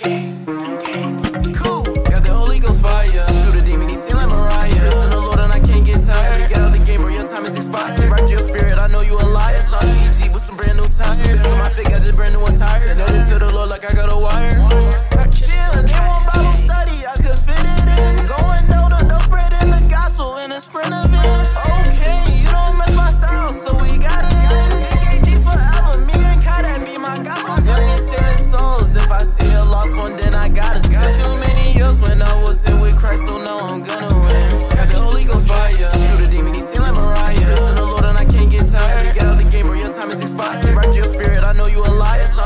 Got the Holy Ghost fire. Shoot a demon, he like Mariah. The Lord and I can't get. Get out the your time is expired. Spirit, I know you a liar. With some brand new tires. My brand new attire. To the Lord like I got. Lost one, then I gotta spend too many years when I was in with Christ, so now I'm gonna win. Got the Holy Ghost fire, shoot a demon, he sing like Mariah. In the Lord and I can't get tired. Get out the game, bro, your time is expired. Right to your spirit, I know you a liar. It's